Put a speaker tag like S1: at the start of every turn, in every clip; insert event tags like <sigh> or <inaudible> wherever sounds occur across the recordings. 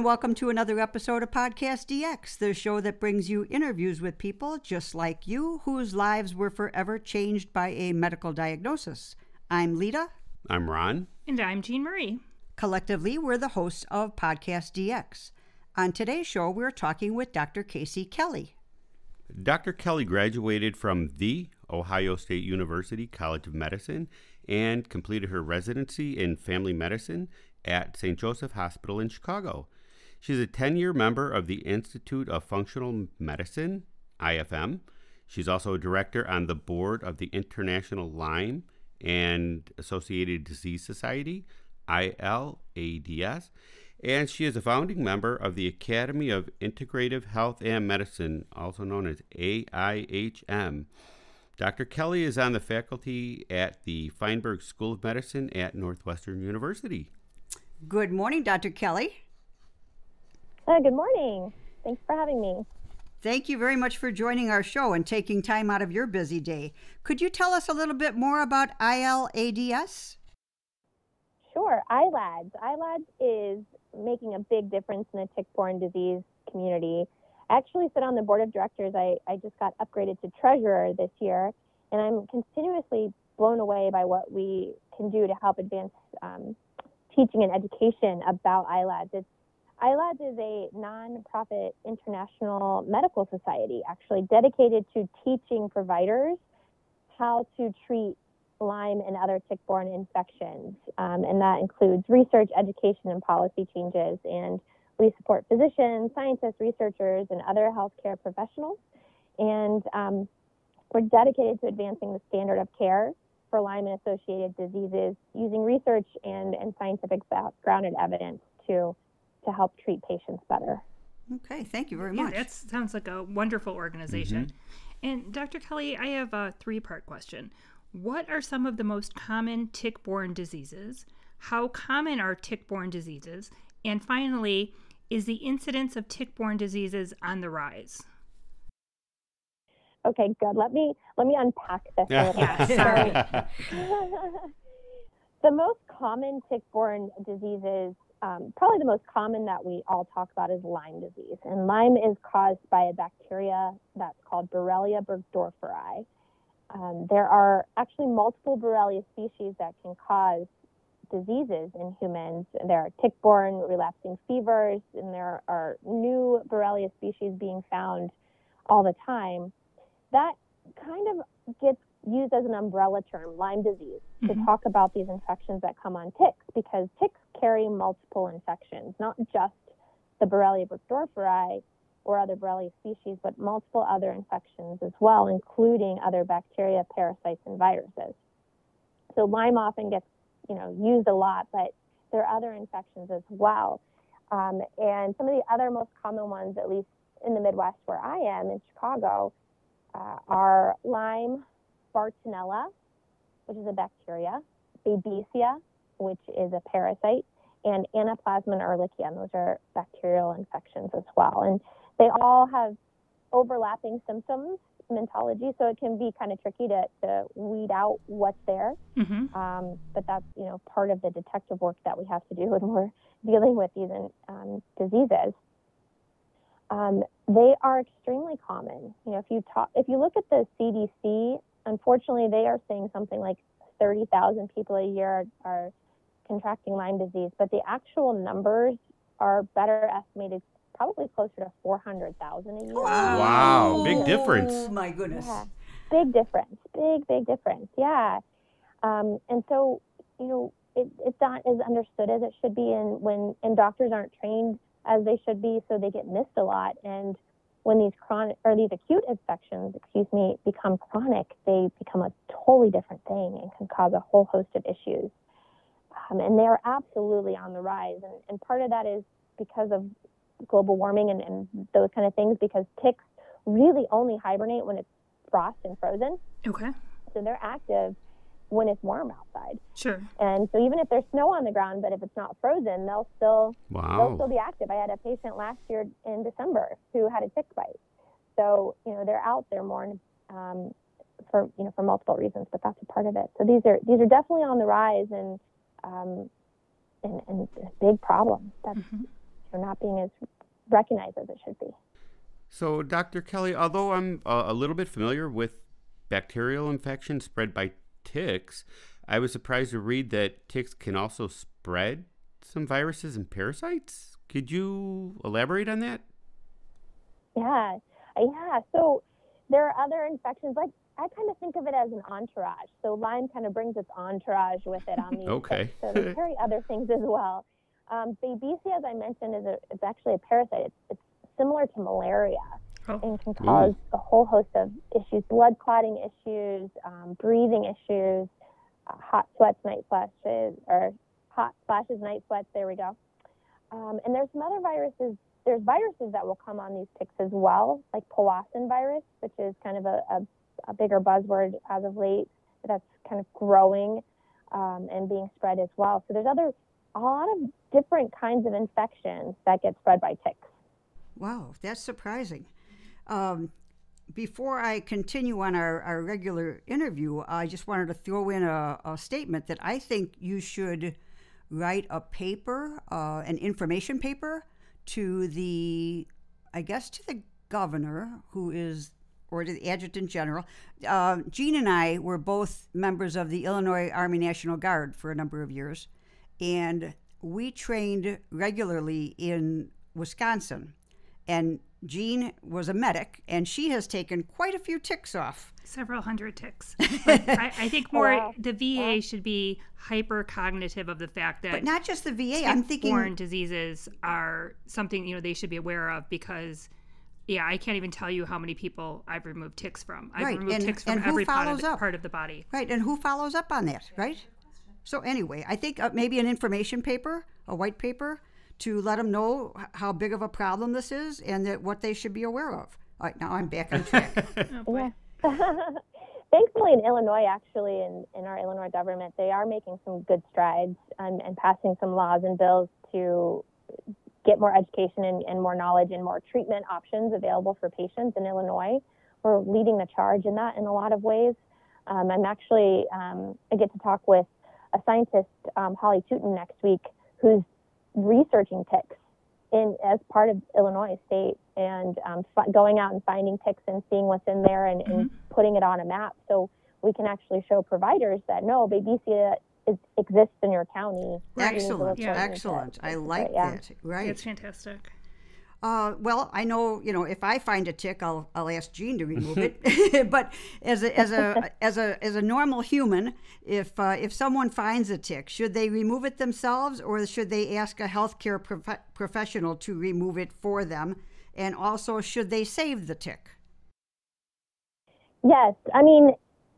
S1: and welcome to another episode of Podcast DX, the show that brings you interviews with people just like you whose lives were forever changed by a medical diagnosis. I'm Lita.
S2: I'm Ron.
S3: And I'm Jean Marie.
S1: Collectively, we're the hosts of Podcast DX. On today's show, we're talking with Dr. Casey Kelley.
S2: Dr. Kelley graduated from the Ohio State University College of Medicine and completed her residency in family medicine at St. Joseph Hospital in Chicago. She's a 10 year member of the Institute of Functional Medicine, IFM. She's also a director on the board of the International Lyme and Associated Disease Society, ILADS, and she is a founding member of the Academy of Integrative Health and Medicine, also known as AIHM. Dr. Kelley is on the faculty at the Feinberg School of Medicine at Northwestern University.
S1: Good morning, Dr. Kelley.
S4: Uh, good morning. Thanks for having me.
S1: Thank you very much for joining our show and taking time out of your busy day. Could you tell us a little bit more about ILADS?
S4: Sure. ILADS. ILADS is making a big difference in the tick-borne disease community. I actually sit on the board of directors. I, I just got upgraded to treasurer this year, and I'm continuously blown away by what we can do to help advance um, teaching and education about ILADS. It's, ILADS is a nonprofit international medical society, actually dedicated to teaching providers how to treat Lyme and other tick-borne infections, um, and that includes research, education, and policy changes. And we support physicians, scientists, researchers, and other healthcare professionals. And um, we're dedicated to advancing the standard of care for Lyme and associated diseases using research and, and scientific grounded evidence to, to help treat patients better.
S1: Okay, thank you very much.
S3: yeah,
S1: much.
S3: That sounds like a wonderful organization. Mm-hmm. And Dr. Kelley, I have a three part question. What are some of the most common tick borne diseases? How common are tick borne diseases? And finally, is the incidence of tick borne diseases on the rise?
S4: Okay, good. Let me let me unpack this a little
S3: yeah, sorry. <laughs>
S4: the most common tick-borne diseases, um, probably the most common that we all talk about is Lyme disease, and Lyme is caused by a bacteria that's called Borrelia burgdorferi. Um, there are actually multiple Borrelia species that can cause diseases in humans. There are tick-borne relapsing fevers, and there are new Borrelia species being found all the time. That kind of gets used as an umbrella term, Lyme disease, mm-hmm. to talk about these infections that come on ticks, because ticks carry multiple infections, not just the Borrelia burgdorferi, or other Borrelia species, but multiple other infections as well, including other bacteria, parasites, and viruses. So Lyme often gets, you know, used a lot, but there are other infections as well. Um, and some of the other most common ones, at least in the Midwest where I am in Chicago, uh, are Lyme, Bartonella, which is a bacteria, Babesia, which is a parasite, and Anaplasma ehrlichia. Those are bacterial infections as well. And they all have overlapping symptoms mentology, so it can be kind of tricky to, to weed out what's there. Mm-hmm. Um, but that's you know part of the detective work that we have to do when we're <laughs> dealing with these um, diseases. Um, they are extremely common. You know, if you talk, if you look at the CDC, unfortunately, they are saying something like 30,000 people a year are, are contracting Lyme disease, but the actual numbers are better estimated probably closer to 400,000 a year.
S2: Wow. wow. Big difference.
S1: Oh, my goodness.
S4: Yeah. Big difference. Big, big difference. Yeah. Um, and so, you know, it, it's not as understood as it should be. And when, and doctors aren't trained as they should be, so they get missed a lot. And when these chronic or these acute infections, excuse me, become chronic, they become a totally different thing and can cause a whole host of issues. Um, and they are absolutely on the rise. And, and part of that is because of global warming and, and those kind of things because ticks really only hibernate when it's frost and frozen.
S3: Okay.
S4: So they're active when it's warm outside.
S3: Sure.
S4: And so even if there's snow on the ground, but if it's not frozen, they'll still
S2: wow.
S4: they'll still be active. I had a patient last year in December who had a tick bite. So you know they're out there more um, for you know for multiple reasons, but that's a part of it. So these are these are definitely on the rise and um, and, and a big problem. That's mm-hmm. they're not being as recognized as it should be.
S2: So, Dr. Kelley, although I'm uh, a little bit familiar with bacterial infections spread by ticks, I was surprised to read that ticks can also spread some viruses and parasites. Could you elaborate on that?
S4: Yeah, yeah. So there are other infections like I kind of think of it as an entourage. So Lyme kind of brings its entourage with it on <laughs> these.
S2: okay.
S4: Ticks. So they carry <laughs> other things as well. Um, Babesia, as I mentioned, is a, it's actually a parasite. It's, it's similar to malaria. And can cause a whole host of issues, blood clotting issues, um, breathing issues, uh, hot sweats, night flashes, or hot flashes, night sweats. There we go. Um, and there's some other viruses. There's viruses that will come on these ticks as well, like Powassan virus, which is kind of a, a, a bigger buzzword as of late. That's kind of growing um, and being spread as well. So there's other a lot of different kinds of infections that get spread by ticks.
S1: Wow, that's surprising. Um, before I continue on our, our regular interview, I just wanted to throw in a, a statement that I think you should write a paper, uh, an information paper, to the, I guess, to the governor, who is, or to the adjutant general. Uh, Jean and I were both members of the Illinois Army National Guard for a number of years, and we trained regularly in Wisconsin. And Jean was a medic, and she has taken quite a few ticks off.
S3: Several hundred ticks. <laughs> I, I think more
S4: wow.
S3: the VA should be hyper cognitive of the fact that
S1: But not just the VA. I'm thinking
S3: tick-borne diseases are something you know they should be aware of because yeah, I can't even tell you how many people I've removed ticks from. I've
S1: Right,
S3: removed
S1: and-
S3: ticks from every part of, the, part of the body.
S1: right, and who follows up on that, right? So anyway, I think uh, maybe an information paper, a white paper, to let them know how big of a problem this is and that what they should be aware of. All right, now I'm back on track. <laughs>
S3: Oh, boy. <laughs>
S4: Thankfully, in Illinois, actually, in, in our Illinois government, they are making some good strides and, and passing some laws and bills to get more education and, and more knowledge and more treatment options available for patients in Illinois. We're leading the charge in that in a lot of ways. Um, I'm actually, um, I get to talk with a scientist, um, Holly Tootin, next week, who's researching ticks in as part of Illinois State and um, f- going out and finding ticks and seeing what's in there and, and putting it on a map so we can actually show providers that no, babesia is, exists in your county.
S3: Right.
S4: You need to
S1: excellent,
S4: look for it and
S1: excellent. I like
S4: yeah.
S1: that. Right.
S3: It's fantastic.
S1: Uh, well, I know you know if I find a tick, I'll I'll ask Jean to remove it. <laughs> <laughs> but as a as a as a as a normal human, if uh, if someone finds a tick, should they remove it themselves, or should they ask a healthcare prof- professional to remove it for them? And also, should they save the tick?
S4: Yes, I mean,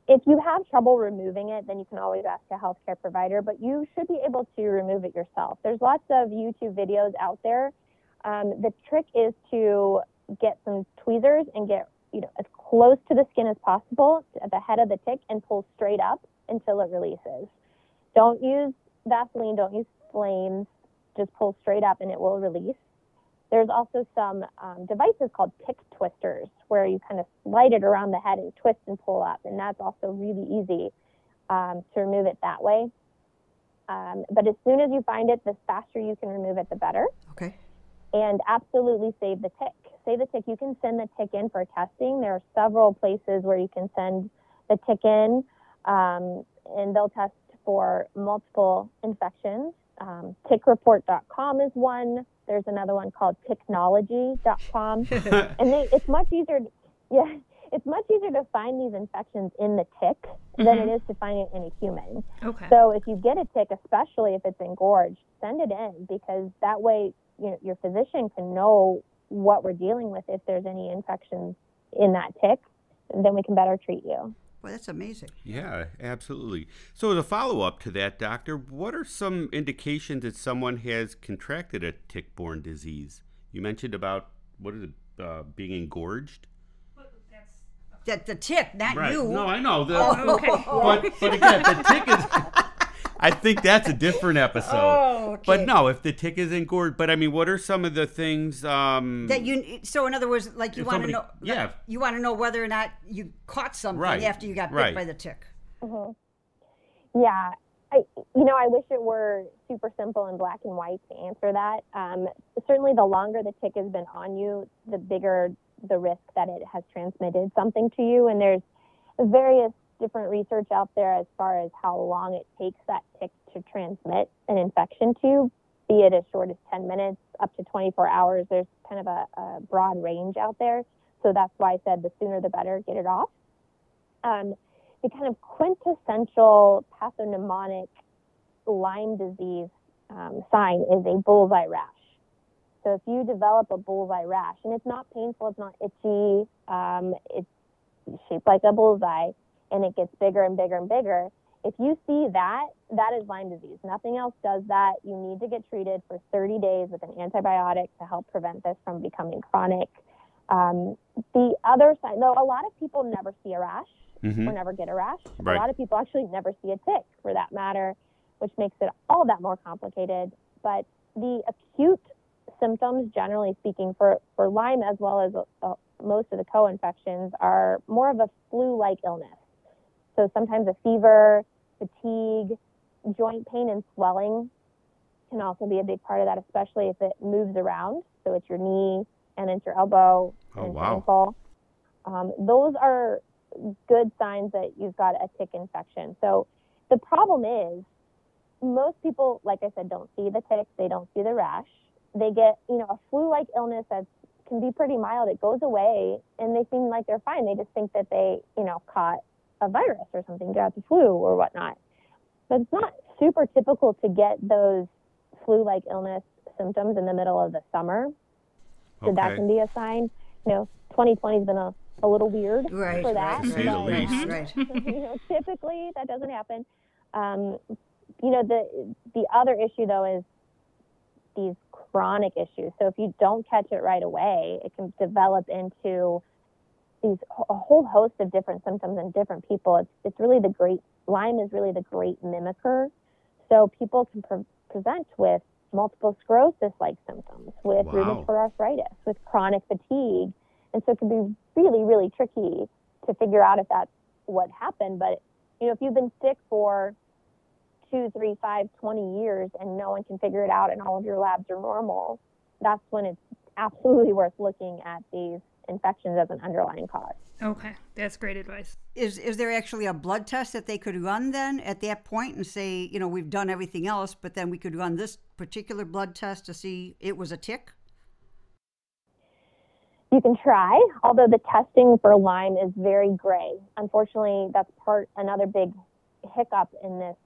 S4: if you have trouble removing it, then you can always ask a healthcare provider, but you should be able to remove it yourself. There's lots of YouTube videos out there. Um, the trick is to get some tweezers and get you know as close to the skin as possible at the head of the tick and pull straight up until it releases. Don't use Vaseline, don't use flames, just pull straight up and it will release. There's also some um, devices called tick twisters where you kind of slide it around the head and twist and pull up, and that's also really easy um, to remove it that way. Um, but as soon as you find it, the faster you can remove it, the better.
S1: Okay.
S4: And absolutely save the tick. Save the tick. You can send the tick in for testing. There are several places where you can send the tick in, um, and they'll test for multiple infections. Um, tickreport.com is one. There's another one called ticknology.com. <laughs> and they, it's much easier to, yeah it's much easier to find these infections in the tick than it is to find it in a human
S3: Okay.
S4: so if you get a tick especially if it's engorged send it in because that way you know, your physician can know what we're dealing with if there's any infections in that tick then we can better treat you
S1: Well, that's amazing.
S2: Yeah, absolutely. So, as a follow up to that, doctor, what are some indications that someone has contracted a tick borne disease? You mentioned about, what is it, uh, being engorged?
S1: That the tick, not you.
S2: No, I know. The,
S1: Oh,
S3: okay.
S2: but, but again, the tick is. I think that's a different episode.
S1: Oh, okay.
S2: But no, if the tick is engorged, but I mean, what are some of the things? Um,
S1: That you so in other words, like you want to know,
S2: yeah.
S1: you want to know whether or not you caught something
S2: Right,
S1: after you got bit
S2: right.
S1: by the tick. Mm-hmm.
S4: Yeah. I, you know, I wish it were super simple and black and white to answer that. Um, certainly, the longer the tick has been on you, the bigger the risk that it has transmitted something to you. And there's various different research out there as far as how long it takes that tick to transmit an infection to be it as short as 10 minutes up to 24 hours. There's kind of a, a broad range out there. So that's why I said the sooner the better, get it off. Um, the kind of quintessential pathognomonic Lyme disease um, sign is a bullseye rash. So if you develop a bullseye rash, and it's not painful, it's not itchy, um, it's shaped like a bullseye, and it gets bigger and bigger and bigger. If you see that, that is Lyme disease. Nothing else does that. You need to get treated for 30 days with an antibiotic to help prevent this from becoming chronic. Um, the other side, though, a lot of people never see a rash mm-hmm. or never get a rash. Right. A lot of people actually never see a tick, for that matter, which makes it all that more complicated. But the acute symptoms, generally speaking, for, for Lyme as well as uh, most of the co-infections, are more of a flu-like illness. So sometimes a fever, fatigue, joint pain and swelling can also be a big part of that, especially if it moves around. So it's your knee and it's your elbow oh, and wow. ankle. Um, those are good signs that you've got a tick infection. So the problem is most people, like I said, don't see the tick, they don't see the rash. They get, you know, a flu-like illness that can be pretty mild. It goes away and they seem like they're fine. They just think that they, you know, caught a virus or something, got the flu or whatnot. But it's not super typical to get those flu-like illness symptoms in the middle of the summer. So okay. that can be a sign. You know, 2020 has been a a little weird
S1: right,
S4: for that.
S1: Right,
S2: but, least.
S1: right. <laughs>
S4: you know, typically that doesn't happen. Um, you know, the the other issue though is these chronic issues. So if you don't catch it right away, it can develop into these a whole host of different symptoms in different people. It's it's really the great Lyme is really the great mimicker. So people can pre- present with multiple sclerosis like symptoms, with wow. rheumatoid arthritis, with chronic fatigue, and so it can be really, really tricky to figure out if that's what happened. But, you know, if you've been sick for two, three, five, 20 years and no one can figure it out and all of your labs are normal, that's when it's absolutely worth looking at these infections as an underlying cause.
S3: Okay, that's great advice.
S1: Is is there actually a blood test that they could run then at that point and say, you know, we've done everything else, but then we could run this particular blood test to see it was a tick?
S4: You can try, although the testing for Lyme is very gray. Unfortunately, that's part another big hiccup in this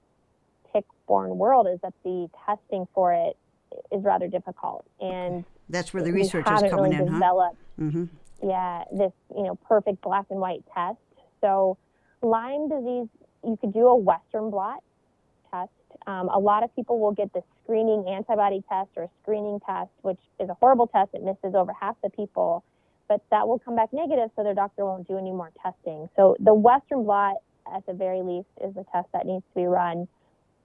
S4: tick-borne world is that the testing for it is rather difficult, and
S1: that's where the research is coming
S4: really
S1: in,
S4: developed,
S1: huh? Mm-hmm.
S4: Yeah, this you know perfect black and white test. So Lyme disease, you could do a Western blot test. Um, a lot of people will get the screening antibody test or a screening test, which is a horrible test. It misses over half the people but that will come back negative, so their doctor won't do any more testing. So the Western blot, at the very least, is the test that needs to be run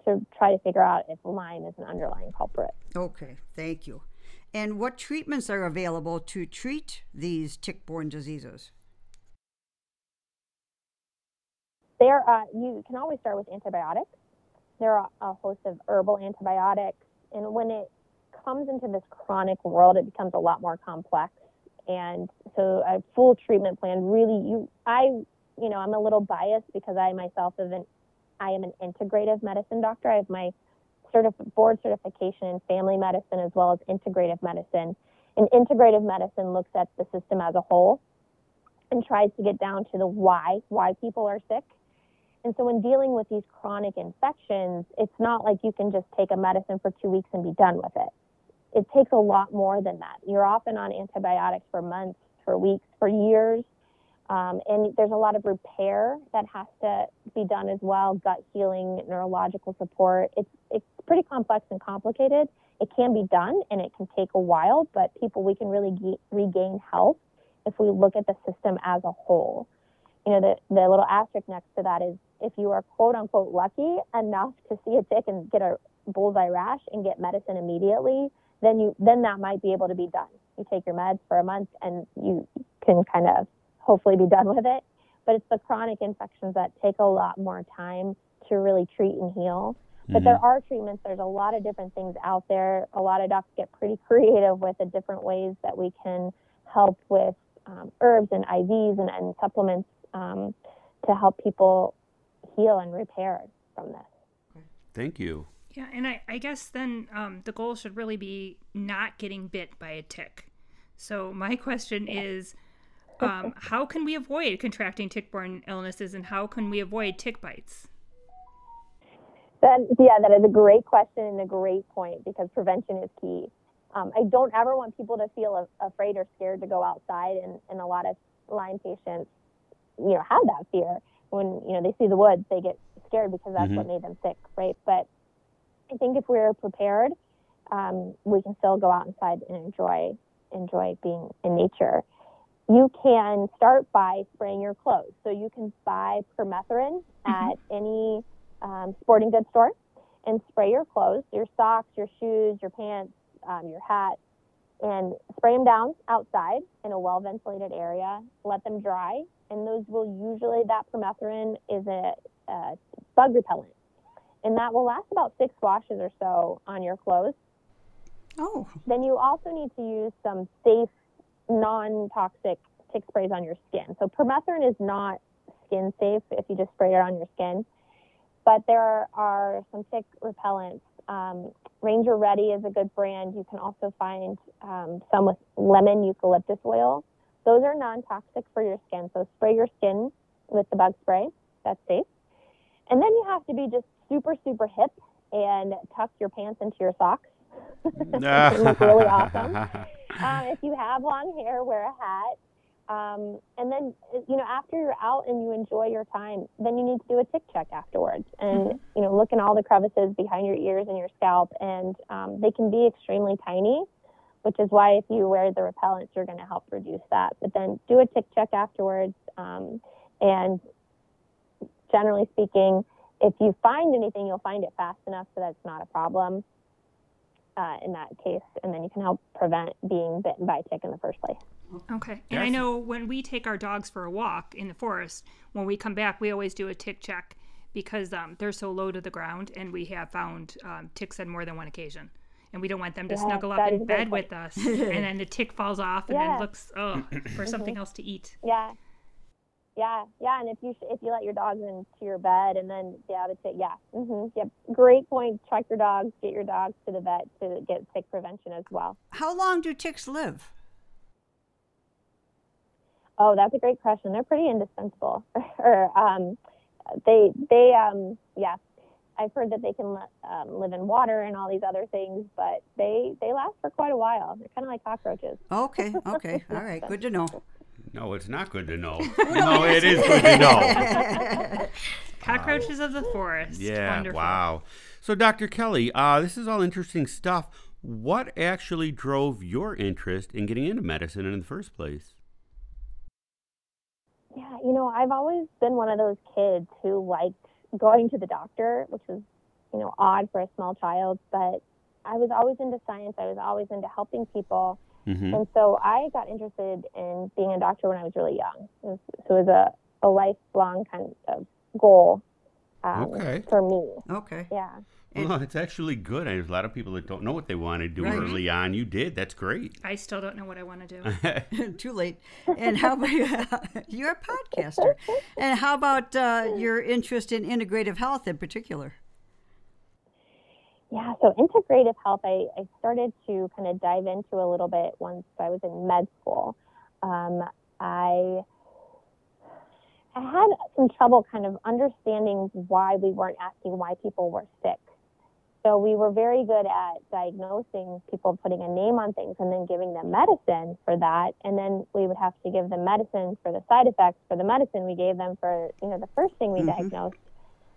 S4: to try to figure out if Lyme is an underlying culprit.
S1: Okay, thank you. And what treatments are available to treat these tick-borne diseases?
S4: There, uh, you can always start with antibiotics. There are a host of herbal antibiotics, and when it comes into this chronic world, it becomes a lot more complex. And so a full treatment plan really you I you know, I'm a little biased because I myself have an I am an integrative medicine doctor. I have my certif- board certification in family medicine as well as integrative medicine. And integrative medicine looks at the system as a whole and tries to get down to the why, why people are sick. And so when dealing with these chronic infections, it's not like you can just take a medicine for two weeks and be done with it it takes a lot more than that. You're often on antibiotics for months, for weeks, for years. Um, and there's a lot of repair that has to be done as well gut healing, neurological support. It's, pretty complex and complicated. It can be done and it can take a while, but people, we can really regain health if we look at the system as a whole. You know, the, the little asterisk next to that is if you are quote unquote lucky enough to see a tick and get a bullseye rash and get medicine immediately, then you then that might be able to be done. You take your meds for a month and you can kind of hopefully be done <laughs> with it. But it's the chronic infections that take a lot more time to really treat and heal. But there are treatments. There's a lot of different things out there. A lot of docs get pretty <laughs> creative with the different ways that we can help with um, herbs and IVs and, and supplements um, to help people heal and repair from this.
S2: Thank you.
S3: Yeah, and I, I guess then um, the goal should really be not getting bit by a tick. So my <laughs> question is, um, how can we avoid contracting tick-borne illnesses, and how can we avoid tick bites?
S4: That, yeah, that is a great question and a great point because prevention is key. Um, I don't ever want people to feel a, afraid or scared to go outside, and, and a lot of Lyme patients, you know, have that fear when you know they see the woods, they get scared because that's
S2: Mhm.
S4: what made them sick, right? But I think if we're prepared, um, we can still go out inside and enjoy enjoy being in nature. You can start by spraying your clothes. So you can buy permethrin at any um, sporting goods store and spray your clothes, your socks, your shoes, your pants, um, your hat, and spray them down outside in a well ventilated area. Let them dry, and those will usually that permethrin is a, a bug repellent, and that will last about six washes or so on your clothes.
S1: Oh,
S4: Then you also need to use some safe, non-toxic tick sprays on your skin. So permethrin is not skin safe if you just spray it on your skin, but there are some tick repellents. Um, Ranger Ready is a good brand. You can also find um, some with lemon eucalyptus oil. Those are non-toxic for your skin. So spray your skin with the bug spray. That's safe. And then you have to be just super, super hip and tuck your pants into your socks. <laughs> <laughs> Really awesome. Um, if you have long hair, wear a hat. Um, and then, you know, after you're out and you enjoy your time, then you need to do a tick check afterwards and, you know, look in all the crevices behind your ears and your scalp. And um, they can be extremely tiny, which is why if you wear the repellents, you're going to help reduce that. But then do a tick check afterwards. Um, and generally speaking, if you find anything, you'll find it fast enough so that's not a problem uh, in that case, and then you can help prevent being bitten by a tick in the first place.
S3: Okay. And I know when we take our dogs for a walk in the forest, when we come back, we always do a tick check because um, they're so low to the ground, and we have found um, ticks on more than one occasion. And we don't want them to
S4: Yes,
S3: snuggle up in bed
S4: point.
S3: with us, <laughs> and then the tick falls off, and then looks oh <clears throat> for something else to eat.
S4: Yeah, yeah, yeah. And if you if you let your dogs into your bed and then yeah, the tick, yeah, hmm yep. Great point. Check your dogs. Get your dogs to the vet to get tick prevention as well.
S1: how long do ticks live?
S4: Oh, that's a great question. They're pretty indispensable. <laughs> or um, they they um yeah. I've heard that they can um, live in water and all these other things, but they they last for quite a while. They're kind of like cockroaches.
S1: Okay, <laughs> okay, all right, good to know.
S2: no, it's not good to know. <laughs> no, it is good to know.
S3: Cockroaches of the forest.
S2: Yeah,
S3: Wonderful.
S2: wow. So, Dr. Kelley, uh, this is all interesting stuff. What actually drove your interest in getting into medicine in the first place?
S4: Yeah, you know, I've always been one of those kids who liked going to the doctor, which was, you know, odd for a small child, but I was always into science. I was always into helping people.
S2: hmm
S4: And so I got interested in being a doctor when I was really young. It was, so it was a, a lifelong kind of goal um,
S2: Okay.
S4: for me.
S1: Okay.
S4: Yeah.
S2: Well, it's actually good. There's a lot of people that don't know what they want to do
S1: Right.
S2: early on. You did. That's great.
S3: I still don't know what I want to do. <laughs> <laughs>
S1: Too late. And how about <laughs> you're a podcaster? And how about uh, your interest in integrative health in particular?
S4: Yeah, so integrative health, I, I started to kind of dive into a little bit once I was in med school. Um, I I had some trouble kind of understanding why we weren't asking why people were sick. So we were very good at diagnosing people, putting a name on things, and then giving them medicine for that. And then we would have to give them medicine for the side effects for the medicine we gave them for you know the first thing we
S1: Mhm.
S4: diagnosed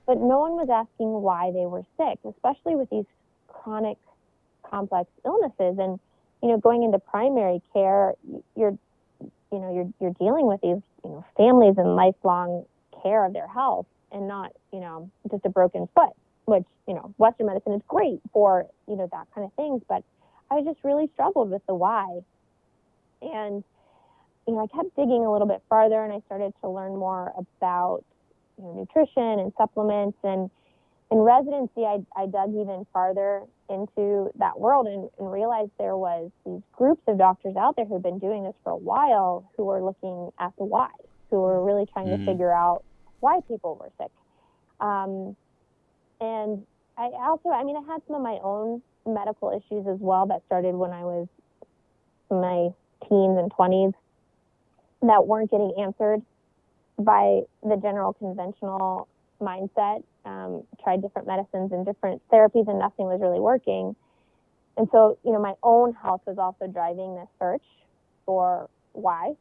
S4: but no one was asking why they were sick, especially with these chronic, complex illnesses. And you know, going into primary care, you're, you know, you're you're dealing with these, you know, families and lifelong care of their health, and not, you know, just a broken foot. Which you know, Western medicine is great for you know that kind of things, but I just really struggled with the why. And you know, I kept digging a little bit farther, and I started to learn more about you know, nutrition and supplements and in residency, I, I dug even farther into that world and, and realized there was these groups of doctors out there who've been doing this for a while who were looking at the why, who were really trying
S2: Mhm.
S4: to figure out why people were sick. Um, and I also, I mean, I had some of my own medical issues as well that started when I was in my teens and 20s that weren't getting answered by the general conventional mindset. Um, tried different medicines and different therapies, and nothing was really working. And so, you know, my own health was also driving this search for why.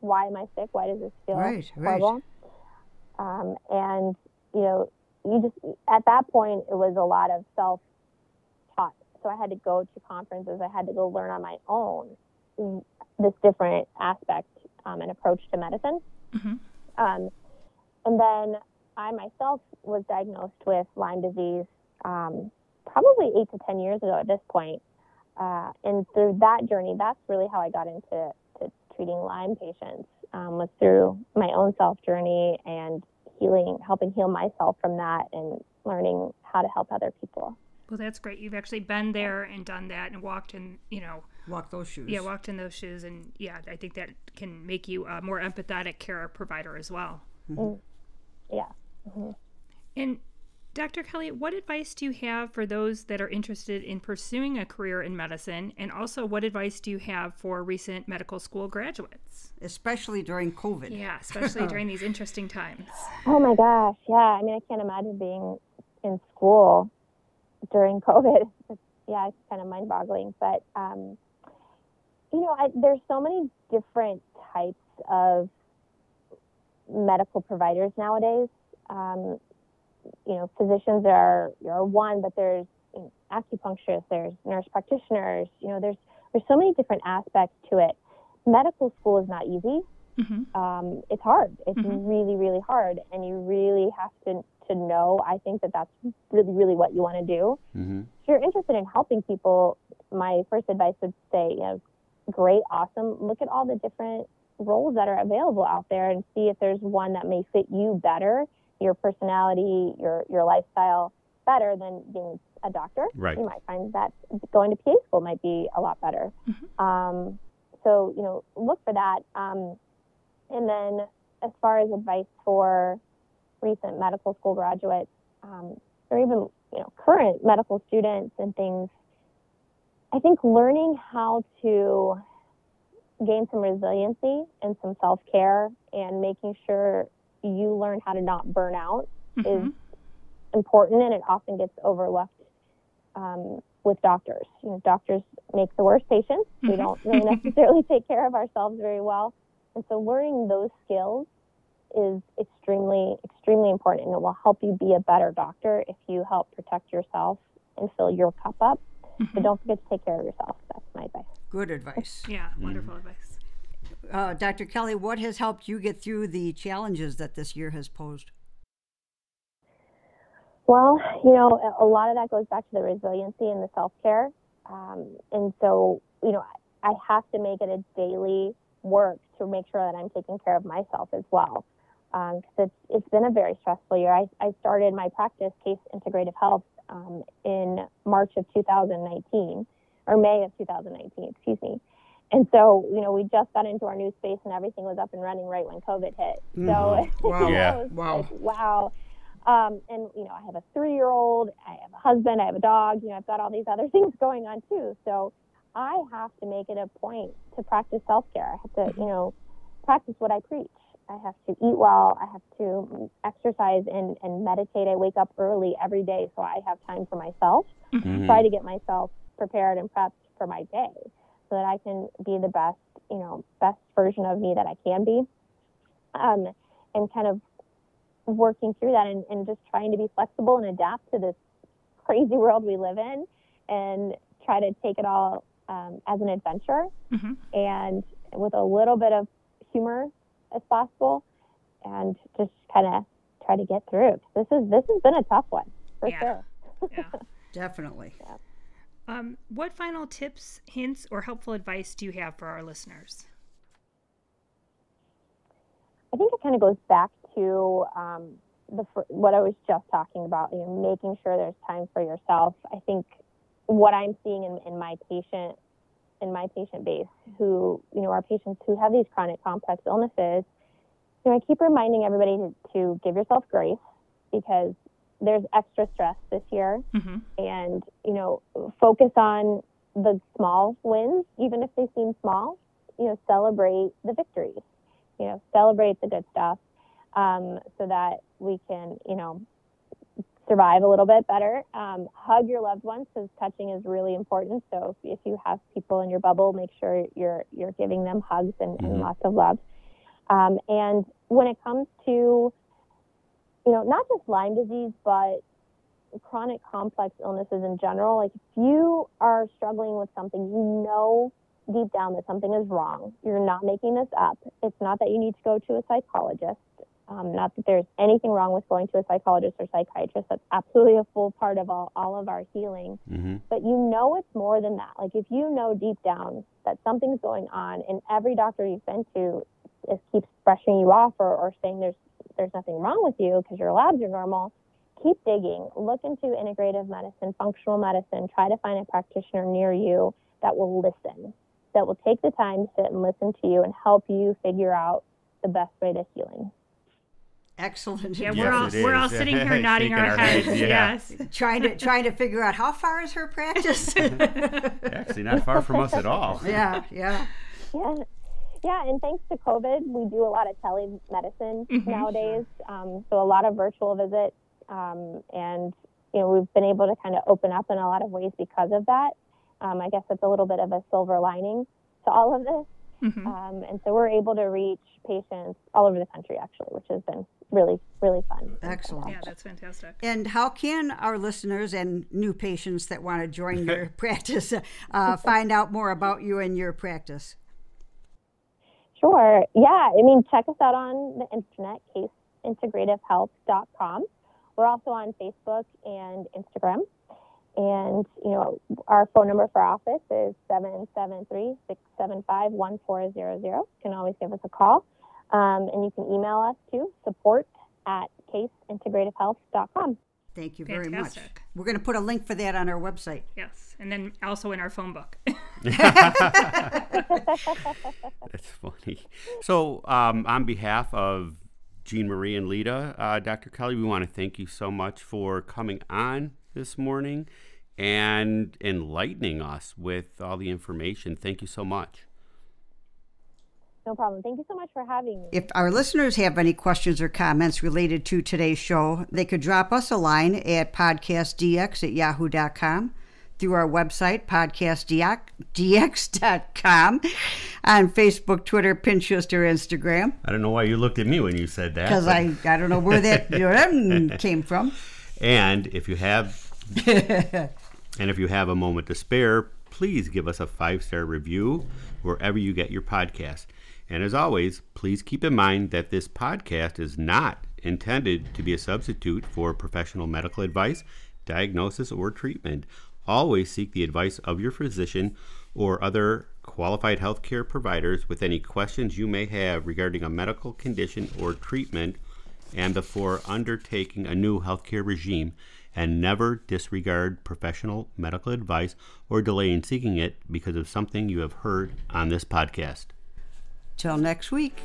S4: Why am I sick? Why does this feel
S1: Right, right.
S4: horrible? Um, and you know, you just at that point it was a lot of self taught. So I had to go to conferences. I had to go learn on my own this different aspect um, and approach to medicine.
S3: Mhm.
S4: Um, and then I myself was diagnosed with Lyme disease um, probably eight to 10 years ago at this point. Uh, and through that journey, that's really how I got into to treating Lyme patients, um, was through my own self journey and healing, helping heal myself from that and learning how to help other people.
S3: Well, that's great. You've actually been there and done that and walked in, you know,
S1: walked those shoes.
S3: yeah, walked in those shoes. And yeah, I think that can make you a more empathetic care provider as well. Mm-hmm.
S4: Yeah. Mm-hmm.
S3: And Dr. Kelley, what advice do you have for those that are interested in pursuing a career in medicine? And also, what advice do you have for recent medical school graduates?
S1: Especially during COVID.
S3: Yeah, especially <laughs> during these interesting times.
S4: Oh my gosh. Yeah. I mean, I can't imagine being in school during <laughs> COVID. Yeah, it's kind of mind boggling. But, um, you know, I, there's so many different types of medical providers nowadays. Um, you know, physicians are, are one, but there's you know, acupuncturists, there's nurse practitioners, you know, there's, there's so many different aspects to it. Medical school is not easy
S3: hmm
S4: um, it's hard. It's
S3: Mhm.
S4: really, really hard, and you really have to to know. I think that that's really, really what you want to do.
S2: Mm-hmm.
S4: If you're interested in helping people, my first advice would say, you know, great, awesome. Look at all the different roles that are available out there, and see if there's one that may fit you better, your personality, your your lifestyle better than being a doctor.
S2: Right.
S4: You might find that going to PA school might be a lot better. Um, so you know, look for that. Um, and then, as far as advice for recent medical school graduates, um, or even you know current medical students and things, I think learning how to gain some resiliency and some self care, and making sure you learn how to not burn out
S3: Mhm.
S4: is important, and it often gets overlooked um, with doctors. You know, doctors make the worst patients. We
S3: Mhm.
S4: don't really <laughs> necessarily take care of ourselves very well, and so learning those skills is extremely, extremely important, and it will help you be a better doctor if you help protect yourself and fill your cup up. So don't forget to take care of yourself. That's my advice.
S1: Good advice.
S3: Yeah, wonderful advice.
S1: Uh, Dr. Kelley, what has helped you get through the challenges that this year has posed?
S4: Well, you know, a lot of that goes back to the resiliency and the self care. Um, and so, you know, I have to make it a daily work to make sure that I'm taking care of myself as well. Because it's, it's been a very stressful year. I, I started my practice, Case Integrative Health, um, in March of 2019, or May of 2019, excuse me. And so, you know, we just got into our new space and everything was up and running right when COVID hit. So, <laughs>
S1: Wow.
S2: Yeah.
S4: was
S1: Wow.
S4: like, wow. Um, and you know, I have a three-year-old, I have a husband, I have a dog. You know, I've got all these other <laughs> things going on too. So I have to make it a point to practice self-care. I have to, you know, practice what I preach. I have to eat well. I have to exercise and, and meditate. I wake up early every day so I have time for myself.
S2: Mm-hmm.
S4: Try to get myself prepared and prepped for my day so that I can be the best, you know, best version of me that I can be. Um, and kind of working through that and, and just trying to be flexible and adapt to this crazy world we live in and try to take it all um, as an adventure
S3: Mhm.
S4: and with a little bit of humor as possible and just kind of try to get through. This is this has been a tough one for
S3: Yeah.
S4: sure.
S3: Yeah. <laughs>
S1: Definitely.
S3: Um, what final tips, hints, or helpful advice do you have for our listeners?
S4: I think it kind of goes back to um, the what I was just talking about, you know, making sure there's time for yourself. I think what I'm seeing in, in my patient in my patient base who, you know, are patients who have these chronic complex illnesses, you know, I keep reminding everybody to, to give yourself grace because there's extra stress this year mm-hmm. and, you know, focus on the small wins, even if they seem small, you know, celebrate the victories, you know, celebrate the good stuff um, so that we can, you know, survive a little bit better. Um, hug your loved ones because touching is really important. So if, if, you have people in your bubble, make sure you're you're giving them hugs and, mm-hmm. and lots of love. Um, and when it comes to, you know, not just Lyme disease, but chronic complex illnesses in general, like if you are struggling with something, you know deep down that something is wrong. You're not making this up. It's not that you need to go to a psychologist. Um, not that there's anything wrong with going to a psychologist or psychiatrist. That's absolutely a full part of all, all of our healing. Mm-hmm. But you know it's more than that. Like if you know deep down that something's going on, and every doctor you've been to is keeps brushing you off or, or saying there's there's nothing wrong with you because your labs are normal. Keep digging. Look into integrative medicine, functional medicine. Try to find a practitioner near you that will listen, that will take the time to sit and listen to you and help you figure out the best way to healing.
S1: Excellent.
S3: Yeah, we're all we're all sitting <laughs> here nodding our, our heads. heads yeah. Yes.
S1: trying to trying to figure out how far is her practice. <laughs>
S2: Actually, not far from us at all.
S1: Yeah,
S4: yeah. Yeah. Yeah, and thanks to COVID, we do a lot of telemedicine mm-hmm. nowadays. Um, so a lot of virtual visits, um, and you know we've been able to kind of open up in a lot of ways because of that. Um, I guess it's a little bit of a silver lining to all of this. Mm-hmm. Um, and so we're able to reach patients all over the country, actually, which has been really, really fun.
S1: Excellent.
S3: Yeah, that's fantastic.
S1: And how can our listeners and new patients that want to join your <laughs> practice uh, find out more about you and your practice?
S4: Sure. Yeah. I mean, check us out on the internet, caseintegrativehealth.com. We're also on Facebook and Instagram. And, you know, our phone number for office is 773-675-1400. You can always give us a call. Um, and you can email us to support at caseintegrativehealth.com.
S1: Thank you very Fantastic. much. We're going to put a link for that on our website.
S3: Yes, and then also in our phone book. <laughs> <laughs>
S2: That's funny. So, um, on behalf of Jean Marie and Lita, uh, Dr. Kelley, we want to thank you so much for coming on this morning and enlightening us with all the information. Thank you so much.
S4: No problem. Thank you so much for having me.
S1: If our listeners have any questions or comments related to today's show, they could drop us a line at podcastdx at yahoo.com through our website, podcastdx.com, on Facebook, Twitter, Pinterest, or Instagram.
S2: I don't know why you looked at me when you said that.
S1: Because I, I don't know where that <laughs> came from.
S2: And if you have <laughs> and if you have a moment to spare, please give us a five star review wherever you get your podcast. And as always, please keep in mind that this podcast is not intended to be a substitute for professional medical advice, diagnosis, or treatment. Always seek the advice of your physician or other qualified healthcare providers with any questions you may have regarding a medical condition or treatment and before undertaking a new healthcare regime. And never disregard professional medical advice or delay in seeking it because of something you have heard on this podcast.
S1: Till next week.